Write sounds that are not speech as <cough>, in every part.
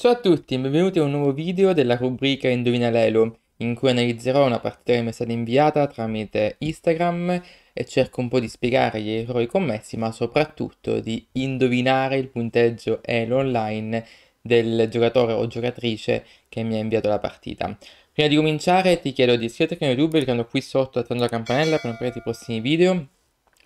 Ciao a tutti e benvenuti a un nuovo video della rubrica Indovina l'Elo, in cui analizzerò una partita che mi è stata inviata tramite Instagram e cerco un po' di spiegare gli errori commessi, ma soprattutto di indovinare il punteggio Elo online del giocatore o giocatrice che mi ha inviato la partita. Prima di cominciare ti chiedo di iscriverti al canale YouTube cliccando qui sotto attendo la campanella per non perdere i prossimi video.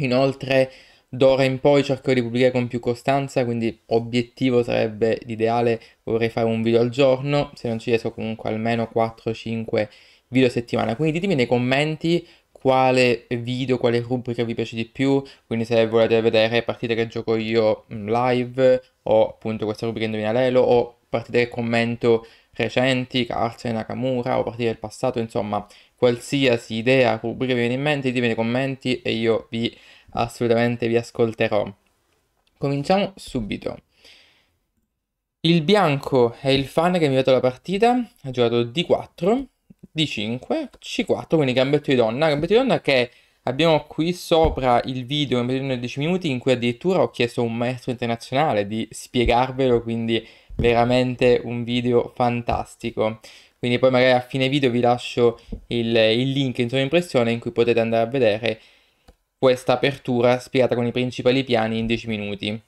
Inoltre D'ora in poi cercherò di pubblicare con più costanza, quindi obiettivo sarebbe l'ideale, vorrei fare un video al giorno, se non ci riesco comunque almeno 4-5 video a settimana. Quindi ditemi nei commenti quale video, quale rubrica vi piace di più, quindi se volete vedere partite che gioco io mm, live o appunto questa rubrica Indovina Lelo o partite che commento recenti, Carcere, Nakamura o partite del passato, insomma qualsiasi idea, rubrica vi viene in mente, ditemi nei commenti e io vi assolutamente vi ascolterò. Cominciamo subito. Il bianco è il fan che mi ha dato la partita, ha giocato D4, D5, C4, quindi gambetto di donna, gambetto di donna che abbiamo qui sopra il video, gambetto di donna 10 minuti, in cui addirittura ho chiesto a un maestro internazionale di spiegarvelo, quindi veramente un video fantastico. Quindi poi magari a fine video vi lascio il, il link in sovraimpressione in cui potete andare a vedere questa apertura spiegata con i principali piani in 10 minuti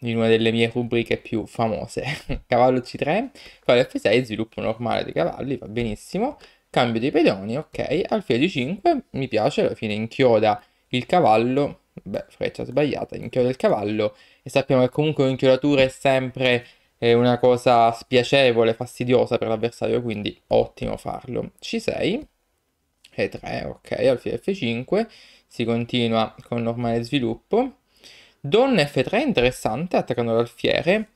in una delle mie rubriche più famose. <laughs> cavallo C3, cavallo F6, sviluppo normale dei cavalli, va benissimo. Cambio dei pedoni, ok. Alfiere di 5, mi piace, alla fine inchioda il cavallo. Beh, freccia sbagliata, inchioda il cavallo. E sappiamo che comunque un'inchiodatura è sempre eh, una cosa spiacevole, fastidiosa per l'avversario, quindi ottimo farlo. C6, E3, ok, alfiere F5 si continua con normale sviluppo. Donna F3 interessante, attaccando l'alfiere.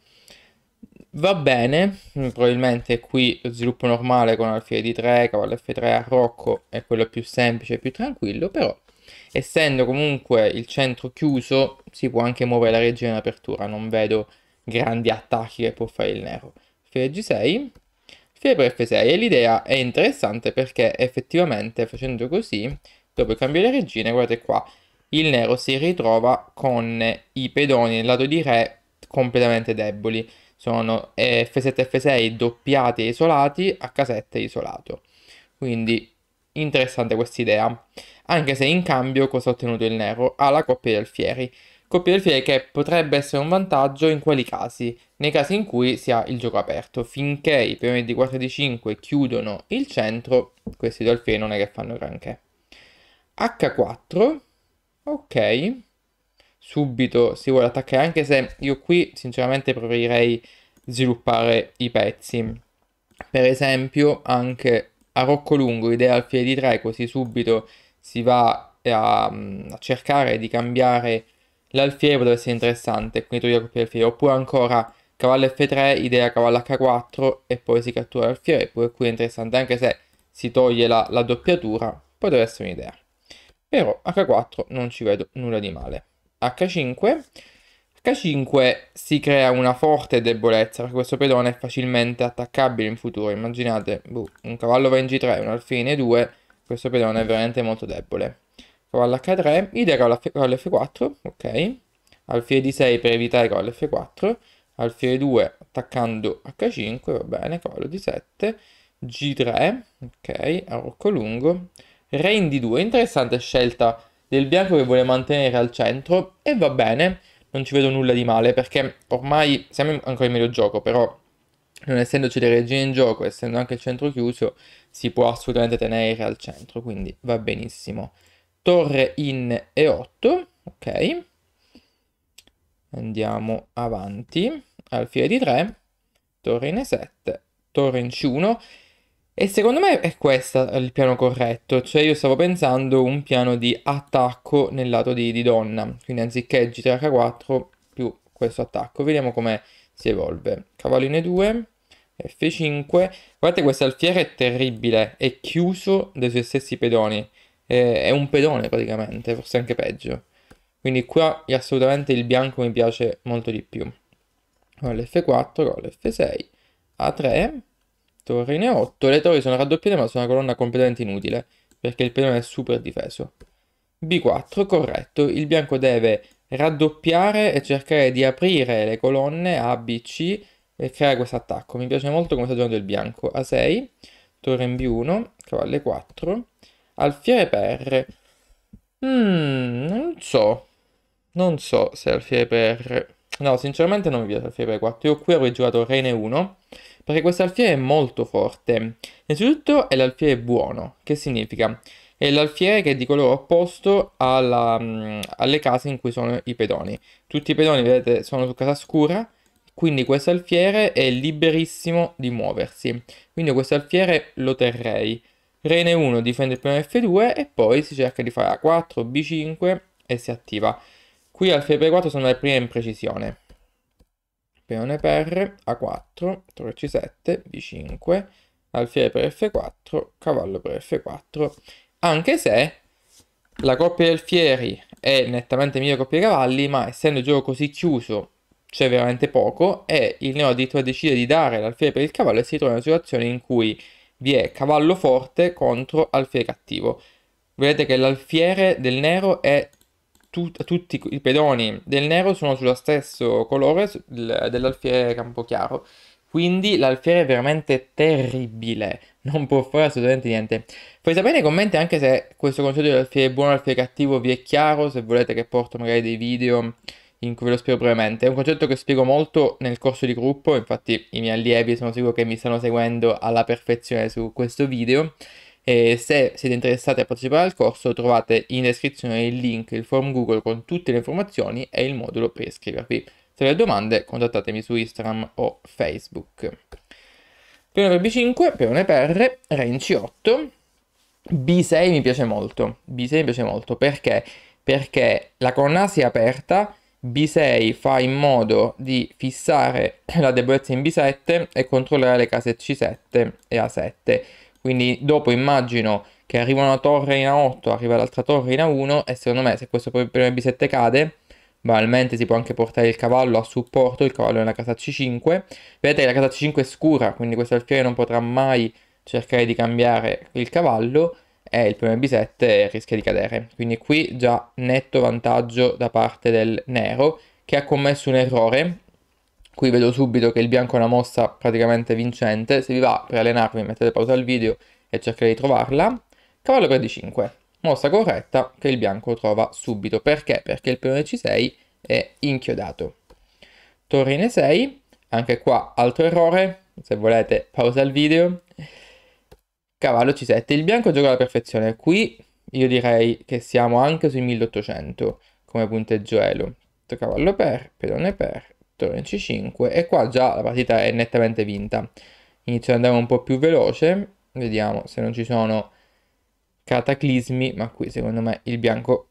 Va bene, probabilmente qui lo sviluppo normale con alfiere di 3, cavallo F3 a Rocco è quello più semplice e più tranquillo, però essendo comunque il centro chiuso si può anche muovere la regina in apertura, non vedo grandi attacchi che può fare il nero. Alfiere G6, alfiere per F6 e l'idea è interessante perché effettivamente facendo così Dopo il cambio di regine, guardate qua, il nero si ritrova con i pedoni nel lato di re completamente deboli. Sono F7 e F6 doppiati e isolati, H7 isolato. Quindi interessante questa idea. Anche se in cambio cosa ha ottenuto il nero? Ha la coppia di alfieri. Coppia di alfieri che potrebbe essere un vantaggio in quali casi? Nei casi in cui si ha il gioco aperto. Finché i pedoni di 4 e di 5 chiudono il centro, questi due alfieri non è che fanno granché. H4, ok, subito si vuole attaccare, anche se io qui sinceramente preferirei sviluppare i pezzi. Per esempio anche a Rocco Lungo, idea alfiere di 3, così subito si va a, a cercare di cambiare l'alfiere, potrebbe essere interessante, quindi togliere coppia alfiere, oppure ancora cavallo F3, idea cavallo H4 e poi si cattura l'alfiere, pure qui è interessante, anche se si toglie la, la doppiatura, potrebbe essere un'idea. Però H4 non ci vedo nulla di male. H5. H5 si crea una forte debolezza perché questo pedone è facilmente attaccabile in futuro. Immaginate, boh, un cavallo va in G3, un alfine in 2, questo pedone è veramente molto debole. Cavallo H3, idea cavallo F4, ok. Alfiere di 6 per evitare cavallo F4. Alfiere 2 attaccando H5, va bene, cavallo di 7. G3, ok, arrocco lungo. Re in D2, interessante scelta del bianco che vuole mantenere al centro. E va bene, non ci vedo nulla di male perché ormai siamo ancora in medio gioco, però non essendoci le regine in gioco, essendo anche il centro chiuso, si può assolutamente tenere al centro, quindi va benissimo. Torre in E8, ok. Andiamo avanti. Alfiere di 3, torre in E7, torre in C1 e secondo me è questo il piano corretto, cioè io stavo pensando un piano di attacco nel lato di, di donna, quindi anziché G3H4 più questo attacco, vediamo come si evolve. Cavallo in E2, F5, guardate questo alfiere è terribile, è chiuso dai suoi stessi pedoni, è, è un pedone praticamente, forse anche peggio. Quindi qua assolutamente il bianco mi piace molto di più. Con l'F4, con l'F6, A3, Torre in E8. Le torri sono raddoppiate ma sono una colonna completamente inutile perché il pedone è super difeso. B4, corretto. Il bianco deve raddoppiare e cercare di aprire le colonne A, B, C e crea questo attacco. Mi piace molto come sta giocando il bianco. A6, torre in B1, cavallo 4, alfiere per... Mm, non so. Non so se alfiere per... No, sinceramente non mi piace alfiere per 4. Io qui avrei giocato re 1, perché questo alfiere è molto forte. Innanzitutto è l'alfiere buono, che significa? È l'alfiere che è di colore opposto alla, mm, alle case in cui sono i pedoni. Tutti i pedoni, vedete, sono su casa scura, quindi questo alfiere è liberissimo di muoversi. Quindi questo alfiere lo terrei. Re N1 difende il primo F2 e poi si cerca di fare A4, B5 e si attiva. Qui alfiere per 4 sono le prime in precisione. Peone per A4, torre C7, B5, alfiere per F4, cavallo per F4. Anche se la coppia di alfieri è nettamente meglio coppia di cavalli, ma essendo il gioco così chiuso c'è veramente poco e il nero addirittura decide di dare l'alfiere per il cavallo e si trova in una situazione in cui vi è cavallo forte contro alfiere cattivo. Vedete che l'alfiere del nero è tut tutti i pedoni del nero sono sullo stesso colore dell'alfiere campo chiaro. Quindi l'alfiere è veramente terribile, non può fare assolutamente niente. Fai sapere nei commenti anche se questo concetto di alfiere buono e alfiere cattivo vi è chiaro, se volete che porto magari dei video in cui ve lo spiego brevemente. È un concetto che spiego molto nel corso di gruppo, infatti i miei allievi sono sicuro che mi stanno seguendo alla perfezione su questo video. E se siete interessati a partecipare al corso trovate in descrizione il link, il form Google con tutte le informazioni e il modulo per iscrivervi. Se avete domande contattatemi su Instagram o Facebook. Pione per B5, pione per Re in C8. B6 mi piace molto. B6 mi piace molto perché? Perché la colonna si è aperta B6 fa in modo di fissare la debolezza in B7 e controllare le case C7 e A7. Quindi dopo immagino che arriva una torre in A8, arriva l'altra torre in A1 e secondo me se questo primo B7 cade, banalmente si può anche portare il cavallo a supporto, il cavallo nella casa C5. Vedete che la casa C5 è scura, quindi questo alfiere non potrà mai cercare di cambiare il cavallo e il primo B7 rischia di cadere. Quindi qui già netto vantaggio da parte del nero che ha commesso un errore. Qui vedo subito che il bianco ha una mossa praticamente vincente. Se vi va per allenarvi mettete pausa al video e cercate di trovarla. Cavallo per D5. Mossa corretta che il bianco trova subito. Perché? Perché il peone C6 è inchiodato. Torre in E6. Anche qua altro errore. Se volete pausa il video. Cavallo C7. Il bianco gioca alla perfezione. Qui io direi che siamo anche sui 1800 come punteggio elo. Cavallo per, pedone per, torre C5 e qua già la partita è nettamente vinta. Inizio ad andare un po' più veloce, vediamo se non ci sono cataclismi, ma qui secondo me il bianco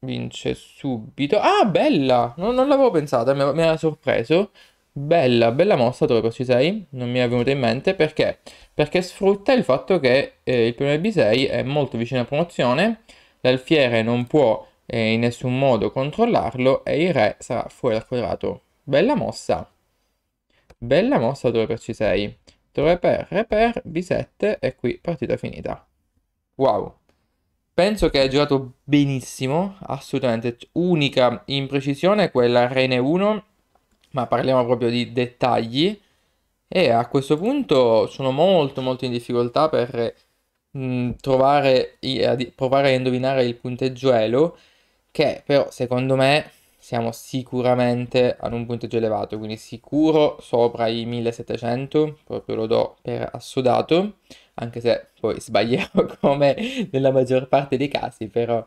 vince subito. Ah, bella! Non, non l'avevo pensata, mi, ha sorpreso. Bella, bella mossa dove ci sei, non mi è venuta in mente perché? Perché sfrutta il fatto che eh, il primo B6 è molto vicino alla promozione, l'alfiere non può eh, in nessun modo controllarlo e il re sarà fuori dal quadrato. Bella mossa. Bella mossa dove per C6. Torre per, re per, B7 e qui partita finita. Wow. Penso che hai giocato benissimo, assolutamente. Unica imprecisione quella Re 1 ma parliamo proprio di dettagli. E a questo punto sono molto molto in difficoltà per mh, mm, trovare, provare a indovinare il punteggio Elo, che però secondo me siamo sicuramente ad un punteggio elevato, quindi sicuro sopra i 1700, proprio lo do per assodato, anche se poi sbaglierò <laughs> come nella maggior parte dei casi, però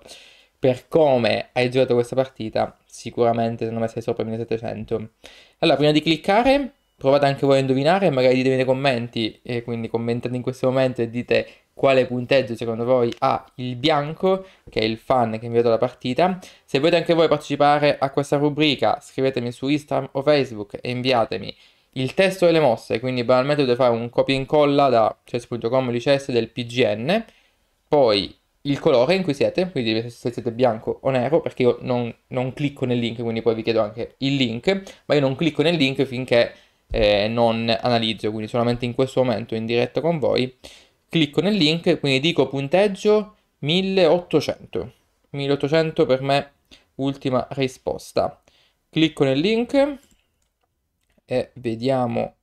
per come hai giocato questa partita, sicuramente secondo me sei sopra 1700. Allora, prima di cliccare, provate anche voi a indovinare, magari ditemi nei commenti, quindi commentate in questo momento e dite quale punteggio secondo voi ha il bianco, che è il fan che ha inviato la partita. Se volete anche voi partecipare a questa rubrica, scrivetemi su Instagram o Facebook e inviatemi il testo delle mosse, quindi banalmente dovete fare un copia e incolla da chess.com licenze del PGN, poi il colore in cui siete, quindi se siete bianco o nero, perché io non, non, clicco nel link, quindi poi vi chiedo anche il link, ma io non clicco nel link finché eh, non analizzo, quindi solamente in questo momento in diretta con voi, clicco nel link, quindi dico punteggio 1800, 1800 per me ultima risposta, clicco nel link e vediamo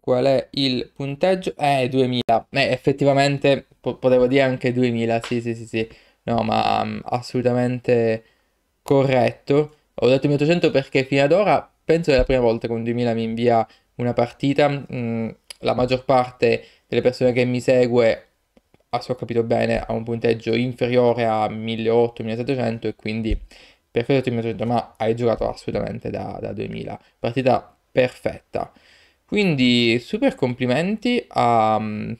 qual è il punteggio. Eh, 2000. Eh, effettivamente po- potevo dire anche 2000, sì, sì, sì, sì. No, ma um, assolutamente corretto. Ho detto 1800 perché fino ad ora penso che è la prima volta che un 2000 mi invia una partita. Mm, la maggior parte delle persone che mi segue, se ho capito bene, ha un punteggio inferiore a 1800-1700 e quindi per questo ho detto 1800, ma hai giocato assolutamente da, da 2000. Partita perfetta. Quindi super complimenti a um,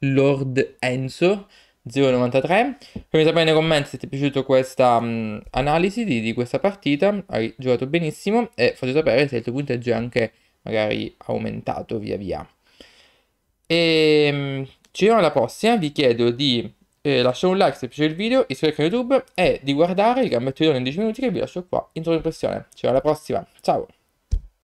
Lord Enzo 093. Fammi sapere nei commenti se ti è piaciuta questa um, analisi di, di, questa partita. Hai giocato benissimo e fate sapere se il tuo punteggio è anche magari aumentato via via. E um, ci vediamo alla prossima. Vi chiedo di eh, lasciare un like se vi piace il video, iscrivetevi a YouTube e di guardare il gambetto in 10 minuti che vi lascio qua in sovraimpressione. Ci vediamo alla prossima. Ciao!